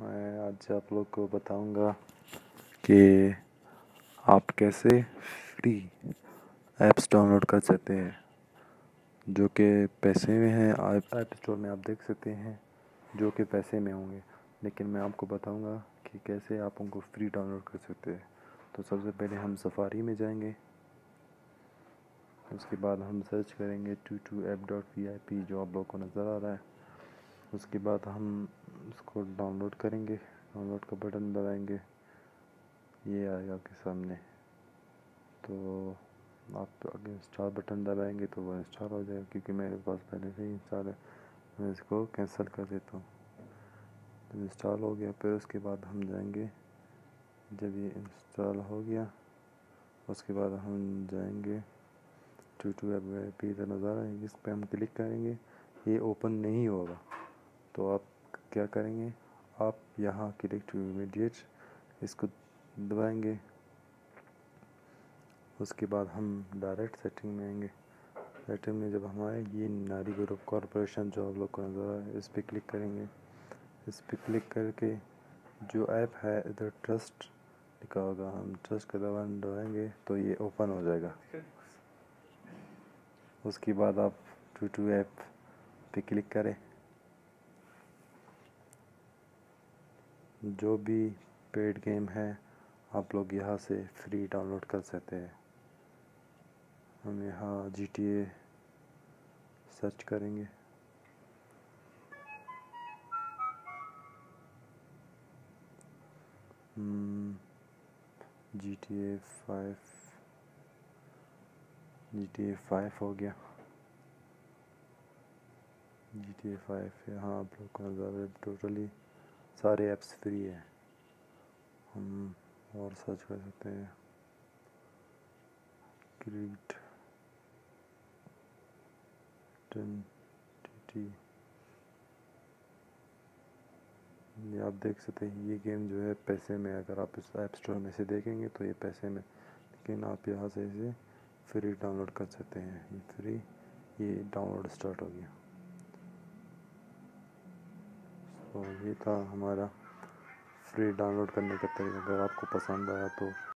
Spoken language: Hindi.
मैं आज आप लोग को बताऊँगा कि आप कैसे फ्री ऐप्स डाउनलोड कर सकते हैं, जो कि पैसे में हैं। ऐप स्टोर में आप देख सकते हैं, जो कि पैसे में होंगे। लेकिन मैं आपको बताऊँगा कि कैसे आप उनको फ्री डाउनलोड कर सकते हैं। तो सबसे पहले हम सफारी में जाएँगे। उसके बाद हम सर्च करेंगे two two app dot V I P जो आप लोग को नज़र आ रहा है। उसके बाद हम इसको डाउनलोड करेंगे डाउनलोड का बटन दबाएँगे। ये आएगा आपके सामने। तो आप अगर इंस्टॉल बटन दबाएँगे तो वो इंस्टॉल हो जाएगा, क्योंकि मेरे पास पहले से ही इंस्टॉल है। मैं इसको कैंसिल कर देता हूँ। तो इंस्टॉल हो गया, फिर उसके बाद हम जाएँगे। जब ये इंस्टॉल हो गया, उसके बाद हम जाएँगे। टू टू एप इधर नज़र आएँगे इस पर हम क्लिक करेंगे, ये ओपन नहीं होगा। तो आप क्या करेंगे? आप यहाँ क्लिक टू इमीडिएट इसको दबाएँगे। उसके बाद हम डायरेक्ट सेटिंग में आएँगे। सेटिंग में जब हम आए, ये नारी ग्रुप कॉरपोरेशन जो आप लोग को नज़र आए इस पर क्लिक करेंगे। इस पर क्लिक करके जो ऐप है, इधर ट्रस्ट लिखा होगा, हम ट्रस्ट का दबान दबाएँगे तो ये ओपन हो जाएगा। उसके बाद आप टू टू ऐप पे क्लिक करें। जो भी पेड गेम है, आप लोग यहाँ से फ्री डाउनलोड कर सकते हैं। हम यहाँ जी टी ए सर्च करेंगे। G T A five G T A five हो गया। जी टी ए फाइव यहाँ आप लोग को नज़र टोटली सारे ऐप्स फ्री है। हम और सर्च कर सकते हैं। क्रिएट ये आप देख सकते हैं, ये गेम जो है पैसे में अगर आप इस ऐप स्टोर में से देखेंगे तो ये पैसे में। लेकिन आप यहाँ से इसे फ्री डाउनलोड कर सकते हैं। ये फ्री ये डाउनलोड स्टार्ट हो गया। तो ये था हमारा फ्री डाउनलोड करने का तरीका। अगर आपको पसंद आया तो